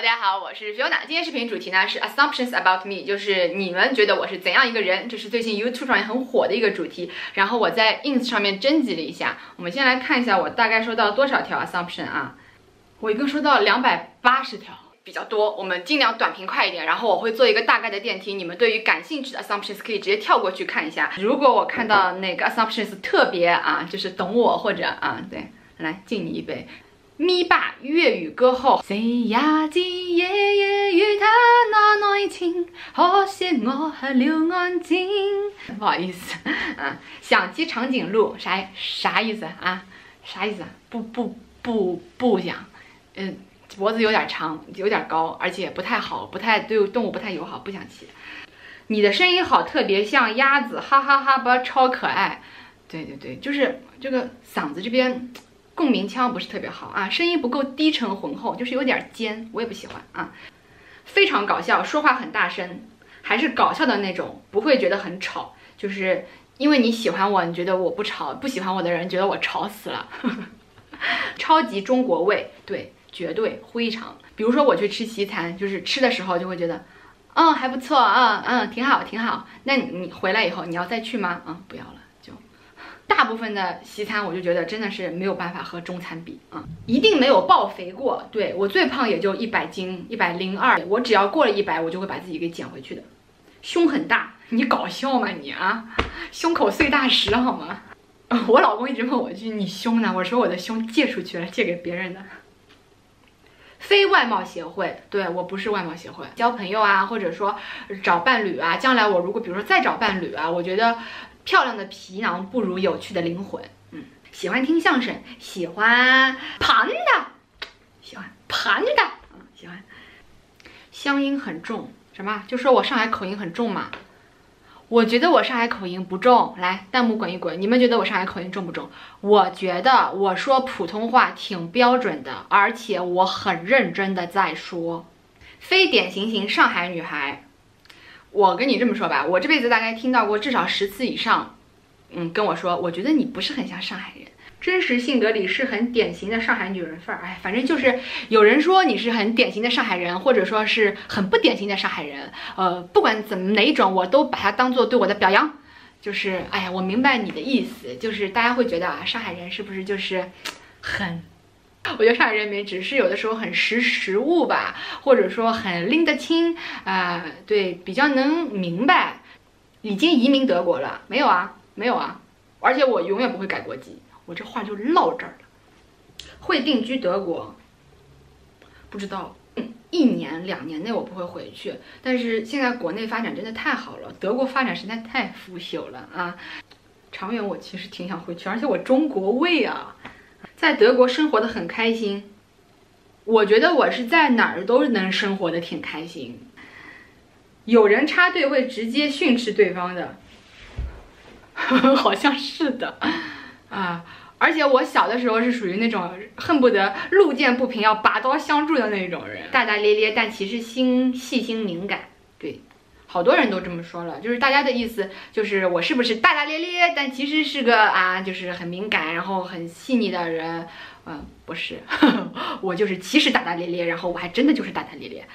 大家好，我是 Fiona。今天视频主题呢是 Assumptions about me，就是你们觉得我是怎样一个人，这是最近 YouTube 上也很火的一个主题。然后我在 Ins 上面征集了一下，我们先来看一下我大概收到多少条 Assumption 啊？我一共收到两百八十条，比较多。我们尽量短平快一点，然后我会做一个大概的电梯，你们对于感兴趣的 Assumptions 可以直接跳过去看一下。如果我看到哪个 Assumptions 特别啊，就是懂我或者啊，对，来敬你一杯。咪霸粤语歌后，四廿字夜夜与他那爱情，可惜我还了安静。不好意思，啊，想骑长颈鹿，啥啥意思啊？啥意思？不不不不想，嗯，脖子有点长，有点高，而且不太好，不太对动物不太友好，不想骑。你的声音好特别像鸭子，哈哈哈吧，超可爱。对对对，就是这个嗓子这边。共鸣腔不是特别好啊，声音不够低沉浑厚，就是有点尖，我也不喜欢啊。非常搞笑，说话很大声，还是搞笑的那种，不会觉得很吵。就是因为你喜欢我，你觉得我不吵；不喜欢我的人觉得我吵死了。超级中国味，对，绝对非常。比如说我去吃西餐，就是吃的时候就会觉得，嗯，还不错，嗯嗯，挺好挺好。那你回来以后你要再去吗？嗯，不要了。大部分的西餐，我就觉得真的是没有办法和中餐比啊，一定没有爆肥过。对我最胖也就一百斤，一百零二。我只要过了一百，我就会把自己给减回去的。胸很大，你搞笑吗你啊？胸口碎大石好吗？我老公一直问我一句你胸呢？我说我的胸借出去了，借给别人的。非外貌协会，对我不是外貌协会，交朋友啊，或者说找伴侣啊，将来我如果比如说再找伴侣啊，我觉得。漂亮的皮囊不如有趣的灵魂。嗯，喜欢听相声，喜欢盘的，喜欢盘的，嗯，喜欢。乡音很重，什么？就说我上海口音很重嘛？我觉得我上海口音不重。来，弹幕滚一滚，你们觉得我上海口音重不重？我觉得我说普通话挺标准的，而且我很认真的在说。非典型型上海女孩。我跟你这么说吧，我这辈子大概听到过至少十次以上，嗯，跟我说，我觉得你不是很像上海人，真实性格里是很典型的上海女人范儿。哎，反正就是有人说你是很典型的上海人，或者说是很不典型的上海人。呃，不管怎么哪一种，我都把它当做对我的表扬。就是，哎呀，我明白你的意思，就是大家会觉得啊，上海人是不是就是很。我觉得上海人民只是有的时候很识时务吧，或者说很拎得清啊，对，比较能明白。已经移民德国了没有啊？没有啊，而且我永远不会改国籍，我这话就唠这儿了。会定居德国，不知道，一年两年内我不会回去。但是现在国内发展真的太好了，德国发展实在太腐朽了啊。长远我其实挺想回去，而且我中国胃啊。在德国生活的很开心，我觉得我是在哪儿都能生活的挺开心。有人插队会直接训斥对方的，好像是的啊。而且我小的时候是属于那种恨不得路见不平要拔刀相助的那种人，大大咧咧，但其实心细心敏感。对。好多人都这么说了，就是大家的意思就是我是不是大大咧咧，但其实是个啊，就是很敏感，然后很细腻的人。嗯，不是，我就是其实大大咧咧，然后我还真的就是大大咧咧，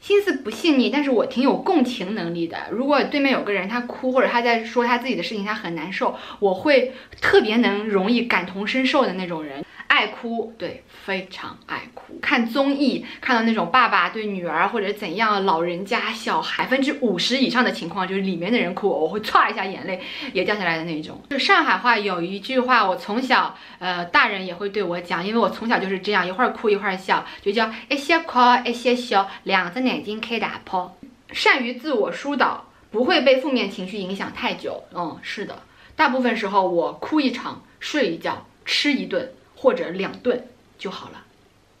心思不细腻，但是我挺有共情能力的。如果对面有个人他哭或者他在说他自己的事情，他很难受，我会特别能容易感同身受的那种人。爱哭，对，非常爱哭。看综艺看到那种爸爸对女儿或者怎样，老人家、小孩，百分之五十以上的情况就是里面的人哭，我会唰一下眼泪也掉下来的那种。就上海话有一句话，我从小呃大人也会对我讲，因为我从小就是这样，一会儿哭一会儿笑，就叫一些哭一些笑，两只眼眼睛开大炮。善于自我疏导，不会被负面情绪影响太久。嗯，是的，大部分时候我哭一场，睡一觉，吃一顿。或者两顿就好了，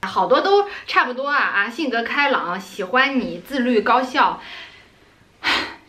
好多都差不多啊啊！性格开朗，喜欢你，自律高效。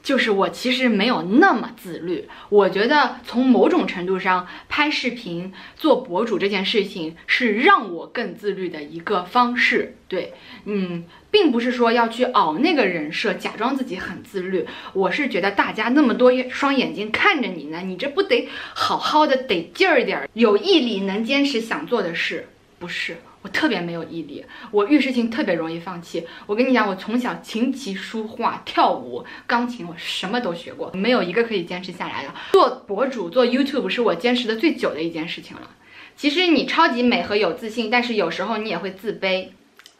就是我其实没有那么自律，我觉得从某种程度上，拍视频做博主这件事情是让我更自律的一个方式。对，嗯，并不是说要去熬那个人设，假装自己很自律。我是觉得大家那么多双眼睛看着你呢，你这不得好好的得劲儿点儿，有毅力，能坚持想做的事，不是？我特别没有毅力，我遇事情特别容易放弃。我跟你讲，我从小琴棋书画、跳舞、钢琴，我什么都学过，没有一个可以坚持下来的。做博主、做 YouTube 是我坚持的最久的一件事情了。其实你超级美和有自信，但是有时候你也会自卑，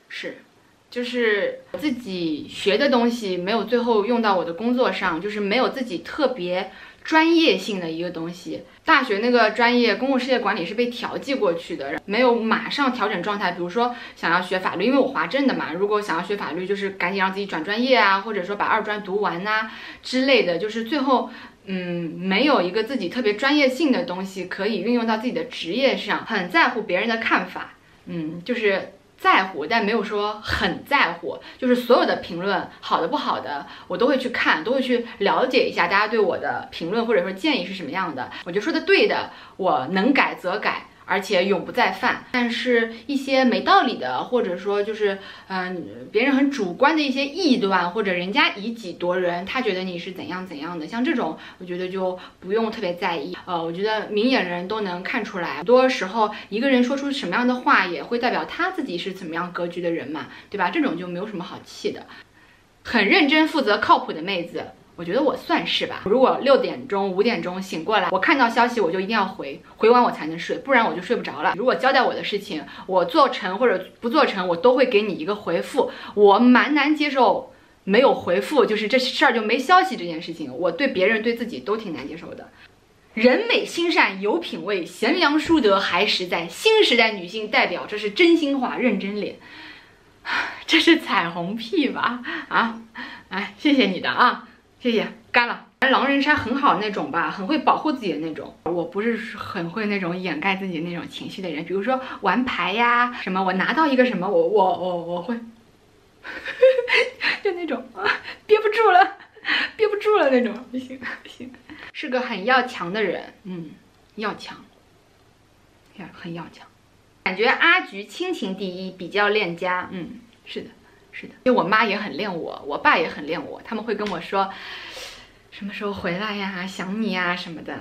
是，就是自己学的东西没有最后用到我的工作上，就是没有自己特别。专业性的一个东西，大学那个专业公共事业管理是被调剂过去的，没有马上调整状态。比如说想要学法律，因为我华政的嘛，如果想要学法律，就是赶紧让自己转专业啊，或者说把二专读完呐之类的，就是最后嗯没有一个自己特别专业性的东西可以运用到自己的职业上，很在乎别人的看法，嗯，就是。在乎，但没有说很在乎，就是所有的评论，好的不好的，我都会去看，都会去了解一下大家对我的评论或者说建议是什么样的。我觉得说的对的，我能改则改。而且永不再犯，但是一些没道理的，或者说就是嗯，别人很主观的一些臆断，或者人家以己夺人，他觉得你是怎样怎样的，像这种，我觉得就不用特别在意。呃，我觉得明眼人都能看出来，很多时候一个人说出什么样的话，也会代表他自己是怎么样格局的人嘛，对吧？这种就没有什么好气的，很认真、负责、靠谱的妹子。我觉得我算是吧。如果六点钟、五点钟醒过来，我看到消息，我就一定要回，回完我才能睡，不然我就睡不着了。如果交代我的事情，我做成或者不做成，我都会给你一个回复。我蛮难接受没有回复，就是这事儿就没消息这件事情。我对别人对自己都挺难接受的。人美心善有品位，贤良淑德还实在，新时代女性代表，这是真心话，认真脸。这是彩虹屁吧？啊，哎，谢谢你的啊。谢谢，干了。狼人杀很好那种吧，很会保护自己的那种。我不是很会那种掩盖自己那种情绪的人，比如说玩牌呀什么，我拿到一个什么，我我我我会，就那种啊，憋不住了，憋不住了那种，不行不行，是个很要强的人，嗯，要强，呀，很要强。感觉阿菊亲情第一，比较恋家，嗯，是的。是的，因为我妈也很恋我，我爸也很恋我，他们会跟我说，什么时候回来呀，想你呀什么的。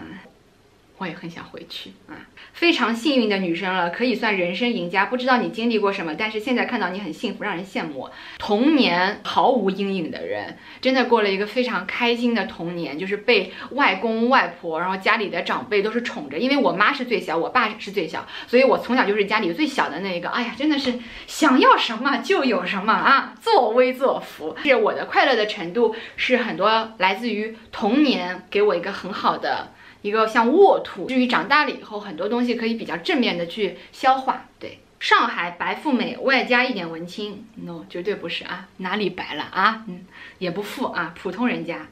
我也很想回去啊！非常幸运的女生了，可以算人生赢家。不知道你经历过什么，但是现在看到你很幸福，让人羡慕。童年毫无阴影的人，真的过了一个非常开心的童年，就是被外公外婆，然后家里的长辈都是宠着。因为我妈是最小，我爸是最小，所以我从小就是家里最小的那一个。哎呀，真的是想要什么就有什么啊，作威作福。是我的快乐的程度是很多来自于童年给我一个很好的。一个像沃土，至于长大了以后，很多东西可以比较正面的去消化。对，上海白富美外加一点文青，no，绝对不是啊，哪里白了啊？嗯，也不富啊，普通人家，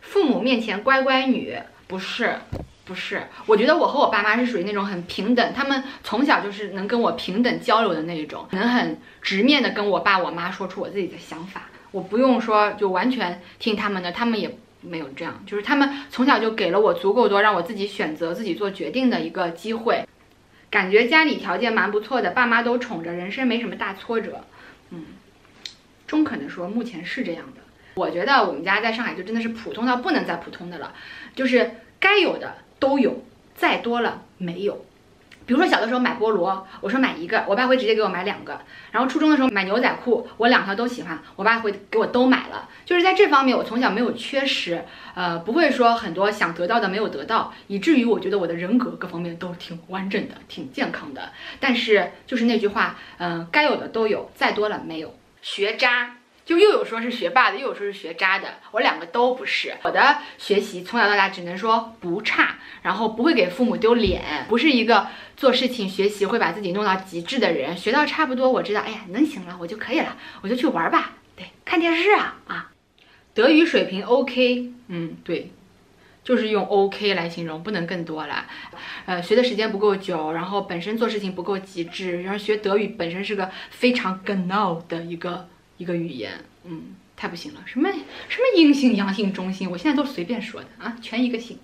父母面前乖乖女，不是，不是。我觉得我和我爸妈是属于那种很平等，他们从小就是能跟我平等交流的那一种，能很直面的跟我爸我妈说出我自己的想法，我不用说就完全听他们的，他们也。没有这样，就是他们从小就给了我足够多让我自己选择、自己做决定的一个机会，感觉家里条件蛮不错的，爸妈都宠着，人生没什么大挫折。嗯，中肯的说，目前是这样的。我觉得我们家在上海就真的是普通到不能再普通的了，就是该有的都有，再多了没有。比如说小的时候买菠萝，我说买一个，我爸会直接给我买两个。然后初中的时候买牛仔裤，我两条都喜欢，我爸会给我都买了。就是在这方面，我从小没有缺失，呃，不会说很多想得到的没有得到，以至于我觉得我的人格各方面都挺完整的，挺健康的。但是就是那句话，嗯，该有的都有，再多了没有。学渣。就又有说是学霸的，又有说是学渣的，我两个都不是。我的学习从小到大只能说不差，然后不会给父母丢脸，不是一个做事情学习会把自己弄到极致的人。学到差不多，我知道，哎呀，能行了，我就可以了，我就去玩吧。对，看电视啊啊。德语水平 OK，嗯，对，就是用 OK 来形容，不能更多了。呃，学的时间不够久，然后本身做事情不够极致，然后学德语本身是个非常 g e n a 的一个。一个语言，嗯，太不行了，什么什么阴性、阳性、中性，我现在都随便说的啊，全一个性。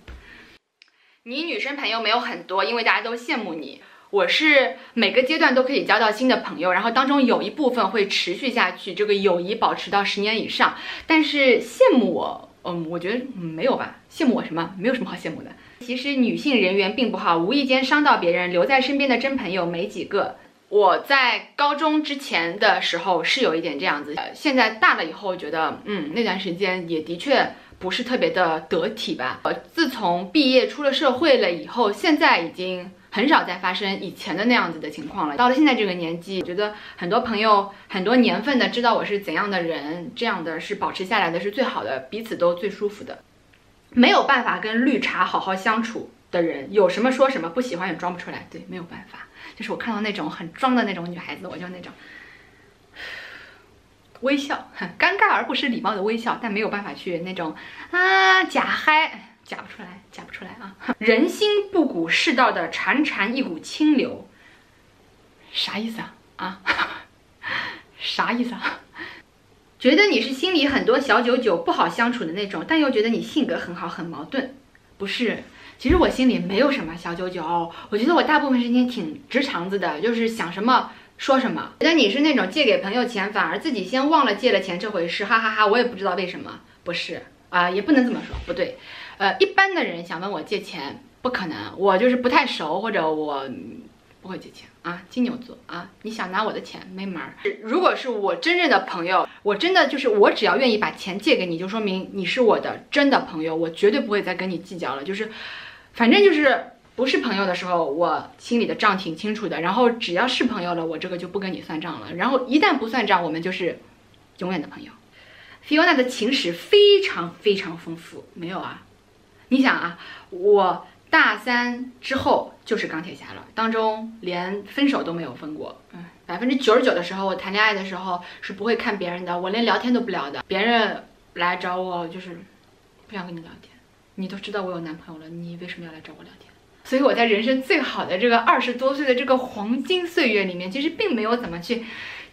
你女生朋友没有很多，因为大家都羡慕你。我是每个阶段都可以交到新的朋友，然后当中有一部分会持续下去，这个友谊保持到十年以上。但是羡慕我，嗯，我觉得没有吧，羡慕我什么？没有什么好羡慕的。其实女性人缘并不好，无意间伤到别人，留在身边的真朋友没几个。我在高中之前的时候是有一点这样子，呃，现在大了以后觉得，嗯，那段时间也的确不是特别的得体吧。呃，自从毕业出了社会了以后，现在已经很少再发生以前的那样子的情况了。到了现在这个年纪，觉得很多朋友很多年份的知道我是怎样的人，这样的是保持下来的是最好的，彼此都最舒服的。没有办法跟绿茶好好相处的人，有什么说什么，不喜欢也装不出来，对，没有办法。就是我看到那种很装的那种女孩子，我就那种微笑，很尴尬而不失礼貌的微笑，但没有办法去那种啊假嗨，假不出来，假不出来啊！人心不古，世道的潺潺一股清流，啥意思啊？啊，啥意思啊？觉得你是心里很多小九九，不好相处的那种，但又觉得你性格很好，很矛盾，不是？其实我心里没有什么小九九，我觉得我大部分时间挺直肠子的，就是想什么说什么。觉得你是那种借给朋友钱，反而自己先忘了借了钱这回事，哈哈哈！我也不知道为什么，不是啊，也不能这么说，不对。呃，一般的人想问我借钱，不可能，我就是不太熟，或者我不会借钱啊。金牛座啊，你想拿我的钱没门儿。如果是我真正的朋友，我真的就是我只要愿意把钱借给你，就说明你是我的真的朋友，我绝对不会再跟你计较了，就是。反正就是不是朋友的时候，我心里的账挺清楚的。然后只要是朋友了，我这个就不跟你算账了。然后一旦不算账，我们就是永远的朋友。Fiona 的情史非常非常丰富，没有啊？你想啊，我大三之后就是钢铁侠了，当中连分手都没有分过。嗯，百分之九十九的时候，我谈恋爱的时候是不会看别人的，我连聊天都不聊的。别人来找我就是不想跟你聊天。你都知道我有男朋友了，你为什么要来找我聊天？所以我在人生最好的这个二十多岁的这个黄金岁月里面，其实并没有怎么去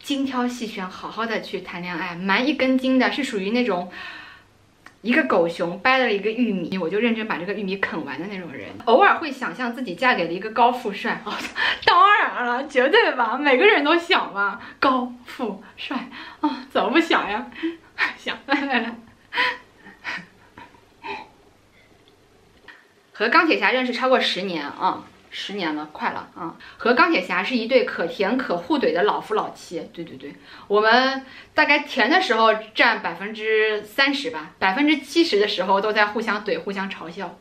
精挑细选，好好的去谈恋爱，蛮一根筋的，是属于那种一个狗熊掰了一个玉米，我就认真把这个玉米啃完的那种人。偶尔会想象自己嫁给了一个高富帅，哦，当然了，绝对吧，每个人都想嘛，高富帅啊，怎么不想呀？想，来来来。和钢铁侠认识超过十年啊，十年了，快了啊！和钢铁侠是一对可甜可互怼的老夫老妻。对对对，我们大概甜的时候占百分之三十吧，百分之七十的时候都在互相怼、互相嘲笑。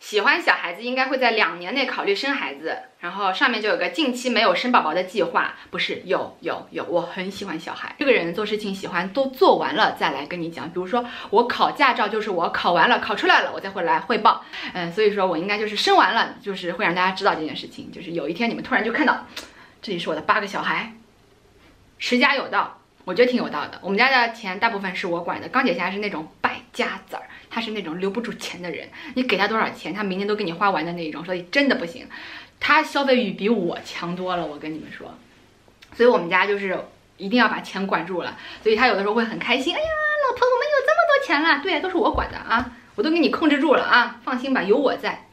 喜欢小孩子应该会在两年内考虑生孩子，然后上面就有个近期没有生宝宝的计划，不是有有有，我很喜欢小孩，这个人做事情喜欢都做完了再来跟你讲，比如说我考驾照就是我考完了考出来了我再回来汇报，嗯，所以说我应该就是生完了就是会让大家知道这件事情，就是有一天你们突然就看到，这里是我的八个小孩，持家有道。我觉得挺有道的。我们家的钱大部分是我管的。钢铁侠是那种败家子儿，他是那种留不住钱的人。你给他多少钱，他明天都给你花完的那种，所以真的不行。他消费欲比我强多了，我跟你们说。所以我们家就是一定要把钱管住了。所以他有的时候会很开心。哎呀，老婆，我们有这么多钱了。对，都是我管的啊，我都给你控制住了啊，放心吧，有我在。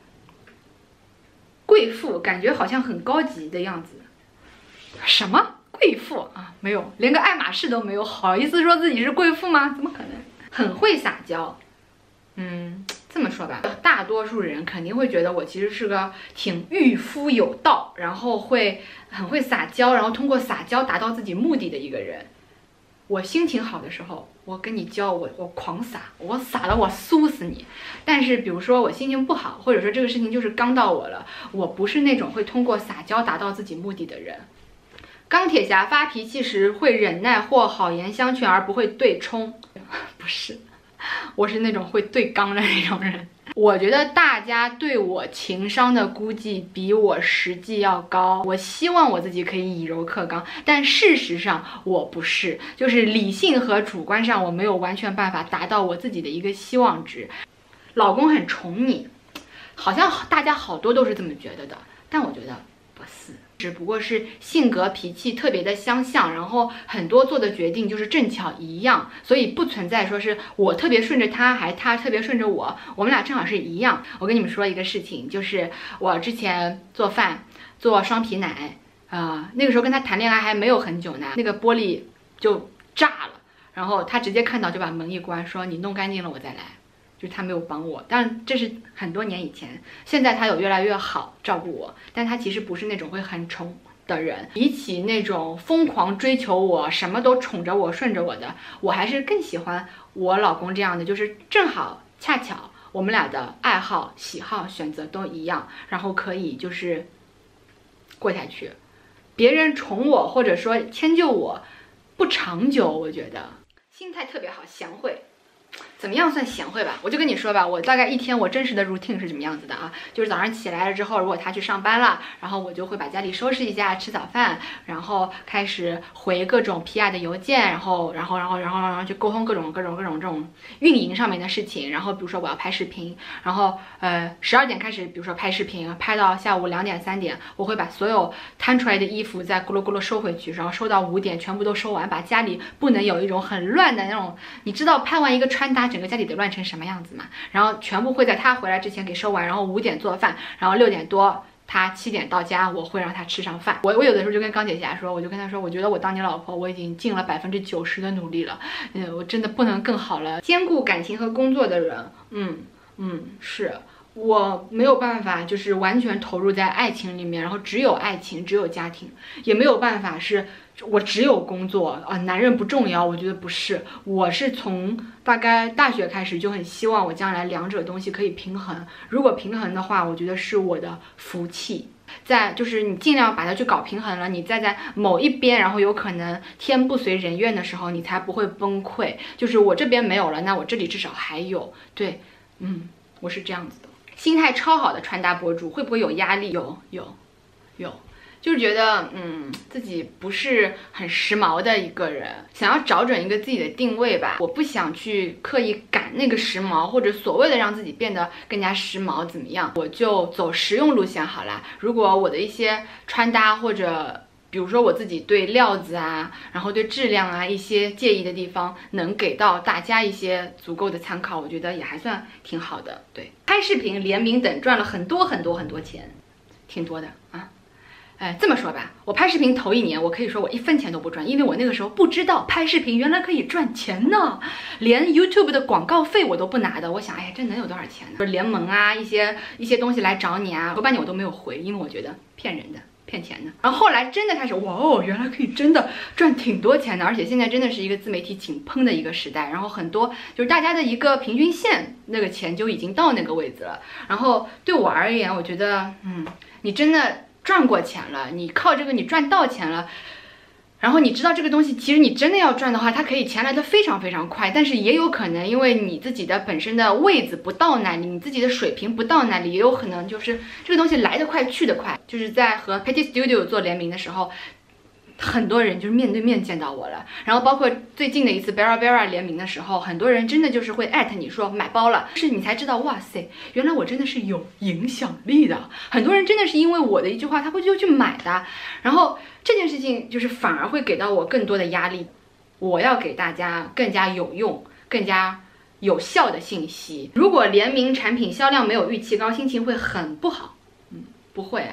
贵妇感觉好像很高级的样子。什么？贵妇啊，没有，连个爱马仕都没有，好意思说自己是贵妇吗？怎么可能？很会撒娇，嗯，这么说吧，大多数人肯定会觉得我其实是个挺御夫有道，然后会很会撒娇，然后通过撒娇达到自己目的的一个人。我心情好的时候，我跟你交，我我狂撒，我撒了我酥死你。但是比如说我心情不好，或者说这个事情就是刚到我了，我不是那种会通过撒娇达到自己目的的人。钢铁侠发脾气时会忍耐或好言相劝，而不会对冲。不是，我是那种会对刚的那种人。我觉得大家对我情商的估计比我实际要高。我希望我自己可以以柔克刚，但事实上我不是，就是理性和主观上我没有完全办法达到我自己的一个希望值。老公很宠你，好像大家好多都是这么觉得的，但我觉得不是。只不过是性格脾气特别的相像，然后很多做的决定就是正巧一样，所以不存在说是我特别顺着他，还他特别顺着我，我们俩正好是一样。我跟你们说一个事情，就是我之前做饭做双皮奶啊，那个时候跟他谈恋爱还没有很久呢，那个玻璃就炸了，然后他直接看到就把门一关，说你弄干净了我再来。就是他没有帮我，但这是很多年以前。现在他有越来越好照顾我，但他其实不是那种会很宠的人，比起那种疯狂追求我、什么都宠着我、顺着我的，我还是更喜欢我老公这样的，就是正好恰巧我们俩的爱好、喜好、选择都一样，然后可以就是过下去。别人宠我或者说迁就我，不长久，我觉得心态特别好，贤惠。怎么样算贤惠吧？我就跟你说吧，我大概一天我真实的 routine 是什么样子的啊？就是早上起来了之后，如果他去上班了，然后我就会把家里收拾一下，吃早饭，然后开始回各种 PR 的邮件，然后然后然后然后然后去沟通各种各种各种这种运营上面的事情。然后比如说我要拍视频，然后呃十二点开始，比如说拍视频，拍到下午两点三点，我会把所有摊出来的衣服再咕噜咕噜收回去，然后收到五点全部都收完，把家里不能有一种很乱的那种，你知道拍完一个穿搭。整个家里得乱成什么样子嘛？然后全部会在他回来之前给收完，然后五点做饭，然后六点多他七点到家，我会让他吃上饭。我我有的时候就跟钢铁侠说，我就跟他说，我觉得我当你老婆我已经尽了百分之九十的努力了，嗯，我真的不能更好了。兼顾感情和工作的人，嗯嗯，是我没有办法，就是完全投入在爱情里面，然后只有爱情，只有家庭，也没有办法是。我只有工作啊，男人不重要，我觉得不是。我是从大概大学开始就很希望我将来两者东西可以平衡。如果平衡的话，我觉得是我的福气。在就是你尽量把它去搞平衡了，你再在某一边，然后有可能天不随人愿的时候，你才不会崩溃。就是我这边没有了，那我这里至少还有。对，嗯，我是这样子的，心态超好的穿搭博主会不会有压力？有，有，有。就是觉得，嗯，自己不是很时髦的一个人，想要找准一个自己的定位吧。我不想去刻意赶那个时髦，或者所谓的让自己变得更加时髦，怎么样？我就走实用路线好了。如果我的一些穿搭，或者比如说我自己对料子啊，然后对质量啊一些介意的地方，能给到大家一些足够的参考，我觉得也还算挺好的。对，拍视频、联名等赚了很多很多很多钱，挺多的啊。哎，这么说吧，我拍视频头一年，我可以说我一分钱都不赚，因为我那个时候不知道拍视频原来可以赚钱呢，连 YouTube 的广告费我都不拿的。我想，哎呀，这能有多少钱呢？就联盟啊，一些一些东西来找你啊，头半年我都没有回，因为我觉得骗人的，骗钱的。然后后来真的开始，哇哦，原来可以真的赚挺多钱的，而且现在真的是一个自媒体井喷的一个时代，然后很多就是大家的一个平均线，那个钱就已经到那个位置了。然后对我而言，我觉得，嗯，你真的。赚过钱了，你靠这个你赚到钱了，然后你知道这个东西，其实你真的要赚的话，它可以钱来的非常非常快，但是也有可能因为你自己的本身的位子不到那里，你自己的水平不到那里，也有可能就是这个东西来得快去得快，就是在和 Petty Studio 做联名的时候。很多人就是面对面见到我了，然后包括最近的一次 Bera Bera 联名的时候，很多人真的就是会艾特你说买包了，是你才知道，哇塞，原来我真的是有影响力的。很多人真的是因为我的一句话，他会就去买的。然后这件事情就是反而会给到我更多的压力，我要给大家更加有用、更加有效的信息。如果联名产品销量没有预期高，心情会很不好。嗯，不会。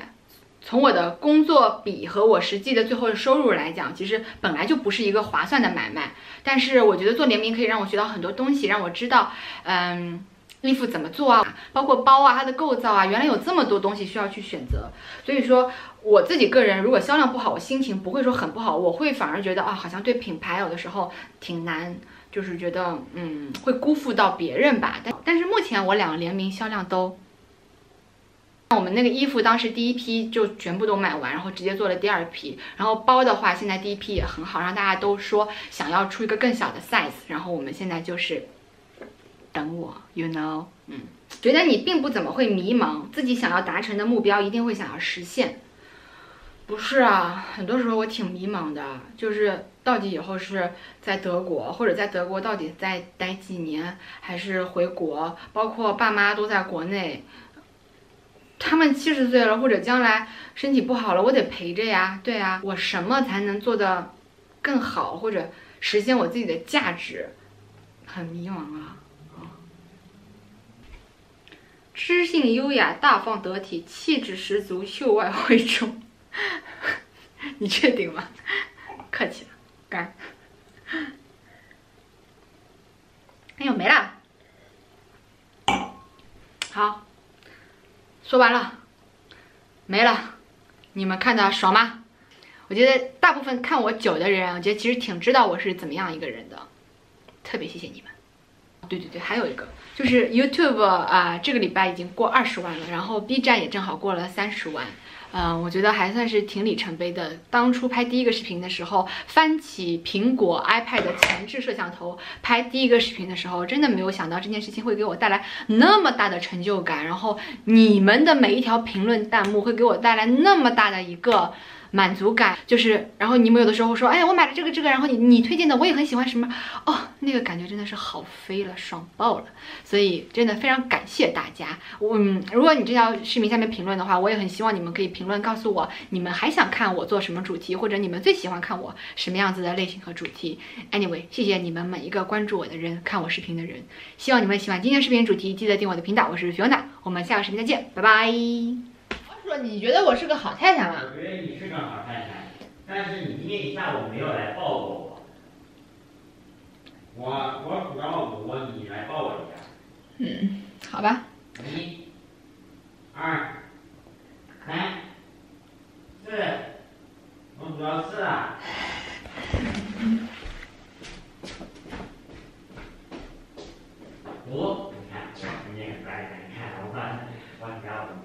从我的工作比和我实际的最后的收入来讲，其实本来就不是一个划算的买卖。但是我觉得做联名可以让我学到很多东西，让我知道，嗯，衣服怎么做啊，包括包啊，它的构造啊，原来有这么多东西需要去选择。所以说，我自己个人如果销量不好，我心情不会说很不好，我会反而觉得啊，好像对品牌有的时候挺难，就是觉得嗯，会辜负到别人吧。但但是目前我两个联名销量都。我们那个衣服当时第一批就全部都买完，然后直接做了第二批。然后包的话，现在第一批也很好，让大家都说想要出一个更小的 size。然后我们现在就是等我，you know，嗯，觉得你并不怎么会迷茫，自己想要达成的目标一定会想要实现。不是啊，很多时候我挺迷茫的，就是到底以后是在德国，或者在德国到底再待几年，还是回国？包括爸妈都在国内。他们七十岁了，或者将来身体不好了，我得陪着呀。对啊，我什么才能做得更好，或者实现我自己的价值？很迷茫啊。知性优雅、大方得体、气质十足、秀外慧中。你确定吗？客气了，干。哎呦，没了。好。说完了，没了，你们看的爽吗？我觉得大部分看我久的人，我觉得其实挺知道我是怎么样一个人的，特别谢谢你们。对对对，还有一个就是 YouTube 啊，这个礼拜已经过二十万了，然后 B 站也正好过了三十万。嗯，我觉得还算是挺里程碑的。当初拍第一个视频的时候，翻起苹果 iPad 的前置摄像头拍第一个视频的时候，真的没有想到这件事情会给我带来那么大的成就感。然后你们的每一条评论弹幕会给我带来那么大的一个。满足感就是，然后你们有的时候说，哎呀，我买了这个这个，然后你你推荐的我也很喜欢什么，哦，那个感觉真的是好飞了，爽爆了，所以真的非常感谢大家。嗯，如果你这条视频下面评论的话，我也很希望你们可以评论告诉我，你们还想看我做什么主题，或者你们最喜欢看我什么样子的类型和主题。Anyway，谢谢你们每一个关注我的人，看我视频的人，希望你们喜欢今天视频主题，记得订我的频道，我是 Fiona，我们下个视频再见，拜拜。说你觉得我是个好太太吗？我觉得你是个好太太，但是你今天一下午没有来抱过我。我我主要我你来抱我一下。嗯，好吧。一、二、三、四，我主要四啊。五，你看，今天很乖，你看我我教我你。